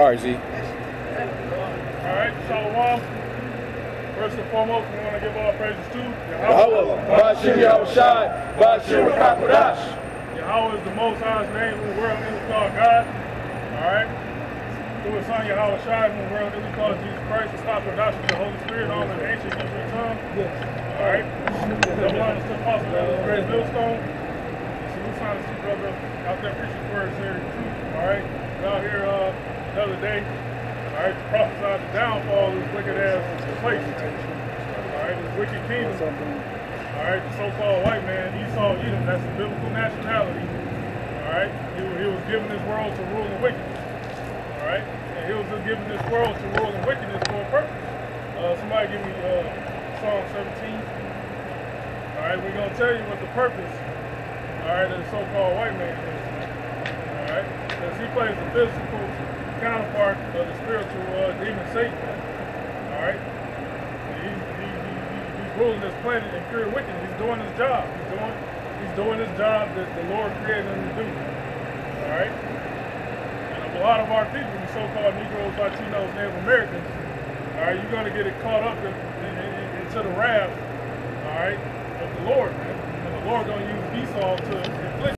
All right, Z. All right, Shalom. First and foremost, we want to give all praises to Yahweh. Bashir Yahushai, Bashir Kakodash. Yahweh is the most highest name in the world, and is called God. All right. Through his son Yahweh Shai, in the world, and is called Jesus Christ, the Kakodash is the Holy Spirit, all in the ancient Hebrew tongue. All right. Double honors to the apostle, that is great millstone. Salute honors to brother out there preaching the word, sharing the truth. All right. We're out here uh, the other day. All right, to prophesy the downfall of this wicked ass place. All right, this wicked kingdom. All right, the so-called white man, Esau, Edom, that's the biblical nationality. All right, he, he was given this world to rule in wickedness. All right, and he was just given this world to rule in wickedness for a purpose. Uh, somebody give me uh, Psalm 17. All right, we're gonna tell you what the purpose. All right, of the so-called white man is. All right, because he plays the physical counterpart of the spiritual uh, demon Satan. All right, he, he, he, he, he's ruling this planet in pure wickedness. He's doing his job. He's doing he's doing his job that the Lord created him to do. All right, and a lot of our people, the so-called Negroes, Latinos, Native Americans, all right, you're gonna get it caught up in, in, in, into the wrath, all right, of the Lord, man. And the Lord gonna use Esau to inflict.